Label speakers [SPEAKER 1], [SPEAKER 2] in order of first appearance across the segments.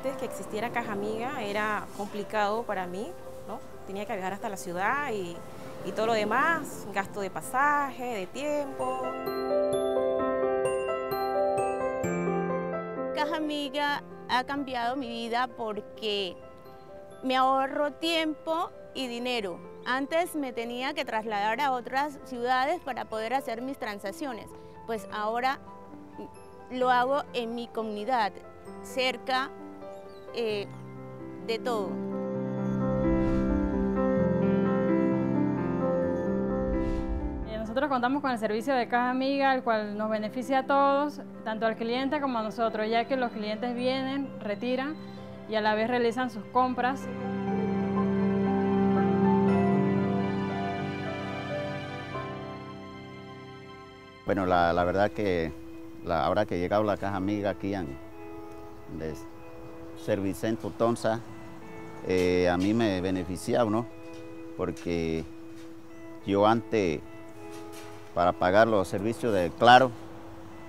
[SPEAKER 1] antes que existiera Caja Amiga era complicado para mí, ¿no? Tenía que viajar hasta la ciudad y, y todo lo demás, gasto de pasaje, de tiempo.
[SPEAKER 2] Caja Amiga ha cambiado mi vida porque me ahorro tiempo y dinero. Antes me tenía que trasladar a otras ciudades para poder hacer mis transacciones, pues ahora lo hago en mi comunidad, cerca eh, de todo.
[SPEAKER 3] Eh, nosotros contamos con el servicio de Caja Amiga, el cual nos beneficia a todos, tanto al cliente como a nosotros, ya que los clientes vienen, retiran y a la vez realizan sus compras.
[SPEAKER 4] Bueno, la, la verdad que la, ahora que he llegado la Caja Amiga aquí en Servicentro Tonsa, eh, a mí me beneficia, ¿no? Porque yo antes, para pagar los servicios de Claro,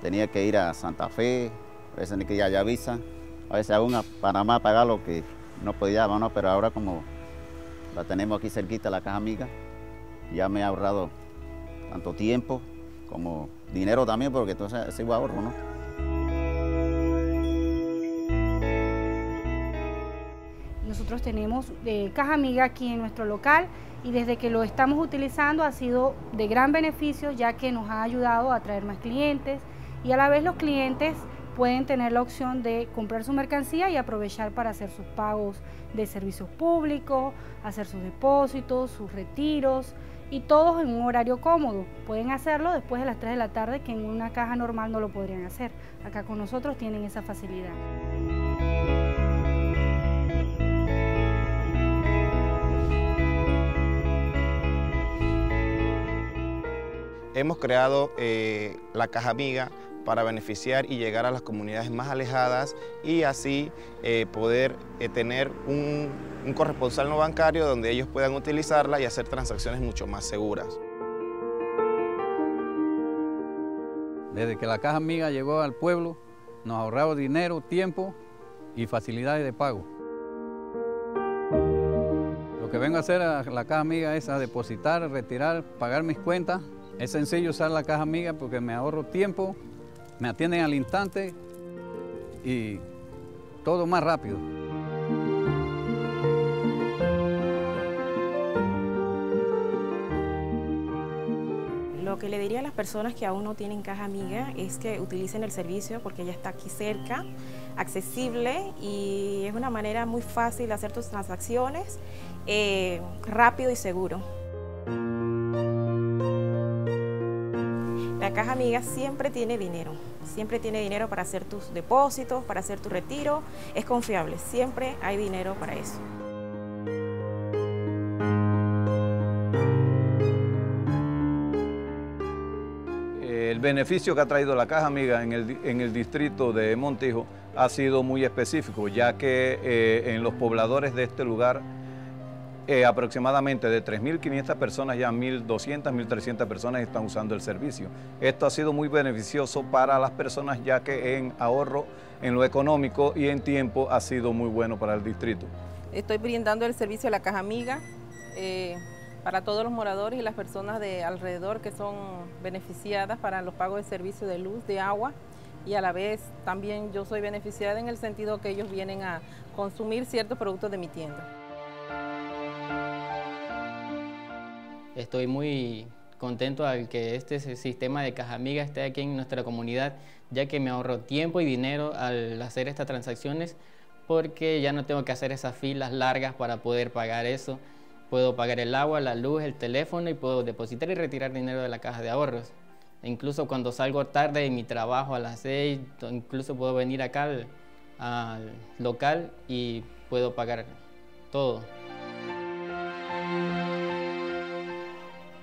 [SPEAKER 4] tenía que ir a Santa Fe, a veces tenía que ir a Yavisa, a veces aún a Panamá pagar lo que no podía, ¿no? Pero ahora como la tenemos aquí cerquita, la Caja Amiga, ya me ha ahorrado tanto tiempo como dinero también, porque entonces sigo ahorro, ¿no?
[SPEAKER 5] Nosotros tenemos eh, Caja Amiga aquí en nuestro local y desde que lo estamos utilizando ha sido de gran beneficio ya que nos ha ayudado a atraer más clientes y a la vez los clientes pueden tener la opción de comprar su mercancía y aprovechar para hacer sus pagos de servicios públicos, hacer sus depósitos, sus retiros y todos en un horario cómodo. Pueden hacerlo después de las 3 de la tarde que en una caja normal no lo podrían hacer. Acá con nosotros tienen esa facilidad.
[SPEAKER 6] Hemos creado eh, la Caja Amiga para beneficiar y llegar a las comunidades más alejadas y así eh, poder eh, tener un, un corresponsal no bancario donde ellos puedan utilizarla y hacer transacciones mucho más seguras.
[SPEAKER 7] Desde que la Caja Amiga llegó al pueblo, nos ha ahorrado dinero, tiempo y facilidades de pago. Vengo a hacer la Caja Amiga es a depositar, retirar, pagar mis cuentas. Es sencillo usar la Caja Amiga porque me ahorro tiempo, me atienden al instante y todo más rápido.
[SPEAKER 1] Lo que le diría a las personas que aún no tienen caja amiga es que utilicen el servicio porque ya está aquí cerca, accesible y es una manera muy fácil de hacer tus transacciones, eh, rápido y seguro. La caja amiga siempre tiene dinero, siempre tiene dinero para hacer tus depósitos, para hacer tu retiro, es confiable, siempre hay dinero para eso.
[SPEAKER 8] Beneficio que ha traído la Caja Amiga en el, en el distrito de Montijo ha sido muy específico, ya que eh, en los pobladores de este lugar eh, aproximadamente de 3.500 personas, ya 1.200, 1.300 personas están usando el servicio. Esto ha sido muy beneficioso para las personas, ya que en ahorro, en lo económico y en tiempo ha sido muy bueno para el distrito.
[SPEAKER 9] Estoy brindando el servicio a la Caja Amiga eh, para todos los moradores y las personas de alrededor que son beneficiadas para los pagos de servicio de luz, de agua y a la vez también yo soy beneficiada en el sentido que ellos vienen a consumir ciertos productos de mi tienda.
[SPEAKER 10] Estoy muy contento al que este sistema de Caja Amiga esté aquí en nuestra comunidad, ya que me ahorro tiempo y dinero al hacer estas transacciones, porque ya no tengo que hacer esas filas largas para poder pagar eso. Puedo pagar el agua, la luz, el teléfono y puedo depositar y retirar dinero de la caja de ahorros. E incluso cuando salgo tarde de mi trabajo a las 6, incluso puedo venir acá al, al local y puedo pagar todo.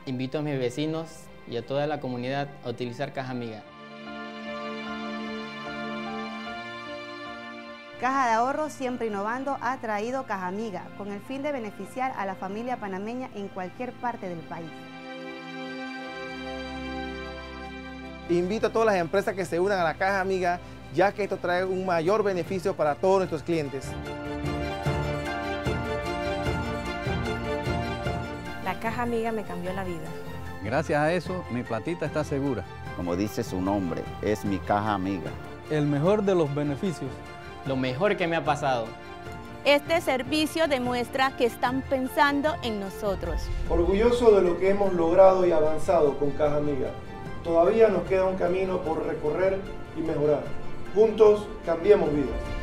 [SPEAKER 10] Invito a mis vecinos y a toda la comunidad a utilizar Caja Amiga.
[SPEAKER 11] Caja de Ahorro Siempre Innovando ha traído Caja Amiga con el fin de beneficiar a la familia panameña en cualquier parte del país.
[SPEAKER 12] Invito a todas las empresas que se unan a la Caja Amiga ya que esto trae un mayor beneficio para todos nuestros clientes.
[SPEAKER 1] La caja amiga me cambió la vida.
[SPEAKER 7] Gracias a eso, mi platita está segura.
[SPEAKER 4] Como dice su nombre, es mi caja amiga.
[SPEAKER 13] El mejor de los beneficios.
[SPEAKER 10] Lo mejor que me ha pasado.
[SPEAKER 2] Este servicio demuestra que están pensando en nosotros.
[SPEAKER 14] Orgulloso de lo que hemos logrado y avanzado con Caja Amiga. Todavía nos queda un camino por recorrer y mejorar. Juntos cambiemos vidas.